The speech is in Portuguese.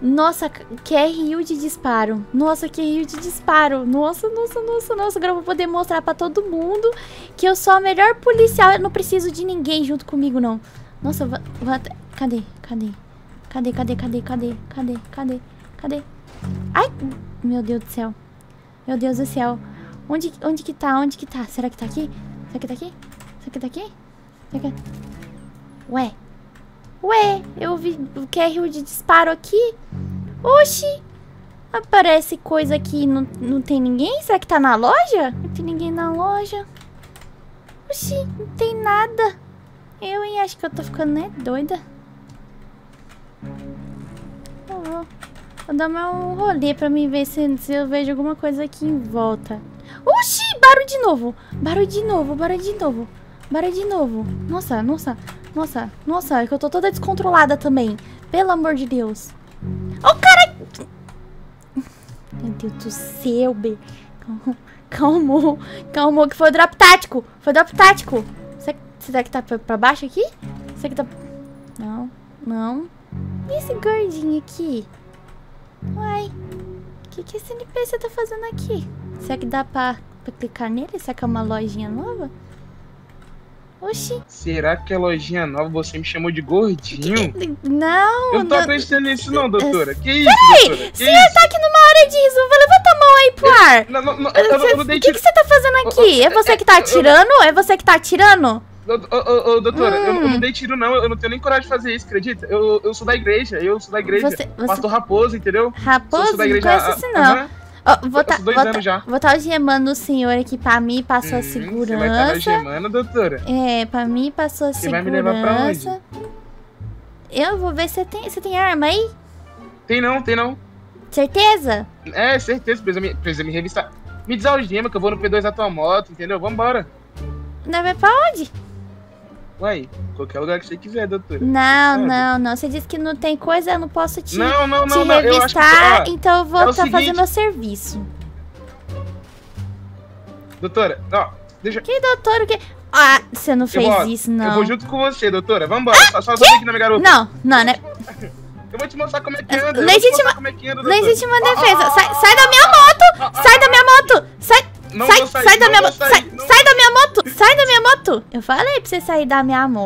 Nossa, QRU de disparo. Nossa, QRU de disparo. Nossa, nossa, nossa, nossa. Agora eu vou poder mostrar pra todo mundo que eu sou a melhor policial. Eu não preciso de ninguém junto comigo, não. Nossa, vou, vou até... Cadê? Cadê? Cadê, cadê, cadê, cadê? Cadê, cadê, cadê? Ai, meu Deus do céu. Meu Deus do céu. Onde, onde que tá? Onde que tá? Será que tá aqui? Será que tá aqui? Será que tá aqui? Será que... Ué. Ué, eu vi o QRU de disparo aqui. Oxi. Aparece coisa aqui não, não tem ninguém? Será que tá na loja? Não tem ninguém na loja. Oxi, não tem nada. Eu, hein? Acho que eu tô ficando, né, doida. Eu vou, vou dar um rolê pra mim ver se, se eu vejo alguma coisa aqui em volta. Oxi, barulho de novo. Barulho de novo, barulho de novo. Barulho de novo. Nossa, nossa, nossa, nossa, é que eu tô toda descontrolada também. Pelo amor de Deus. Oh, cara! Meu Deus do céu, B. Calma, calma, que foi o drop tático. Foi o drop tático. Será que tá pra, pra baixo aqui? Será que tá... Não, não. E esse gordinho aqui? Uai, o que, que esse NPC tá fazendo aqui? Será que dá pra, pra clicar nele? Será que é uma lojinha nova? Oxi. Será que é lojinha nova? Você me chamou de gordinho? Não. Eu não tô acreditando nisso não, doutora. Que isso, Peraí, doutora? Que você isso? tá aqui numa hora disso. Levanta a mão aí pro ar. Não, não, não, O que, que você tá fazendo aqui? É você que tá atirando? É você que tá atirando? Ô, ô, ô, doutora, hum. eu, eu, não dei tiro, não. Eu não tenho nem coragem de fazer isso, acredita? Eu, eu sou da igreja, eu sou da igreja. Você, você... Pastor Raposo, entendeu? Raposo? Sou da igreja. Não conheço isso, não. Oh, vou tá, vou, tá, vou tá algemando o senhor aqui pra mim, passou hum, a segurança. Você vai estar tá algemando, doutora? É, pra mim passou a você segurança. Você vai me levar pra onde? Eu vou ver se tem, você tem arma aí? Tem não, tem não. Certeza? É, certeza, precisa me, precisa me revistar. Me desalgema que eu vou no P2 da tua moto, entendeu? Vambora. Vai pra onde? Ué, qualquer lugar que você quiser, doutora. Não, não, não. Você disse que não tem coisa, eu não posso te, não, não, te não, revistar, que, ó, então eu vou estar é tá fazendo meu serviço. Doutora, ó, deixa... Que doutora, o que... Ah, você não fez vou, isso, não. Eu vou junto com você, doutora. Vambora, ah, só, só aqui na minha garota. Não, não, né? Eu vou te mostrar como é que anda. Legítima, como é que anda, legítima defesa. sai, sai da minha moto! Sai da minha moto! Sai, não sai, sai da minha moto! Sai, sai da minha moto! Sai da minha moto! Eu falei pra você sair da minha moto.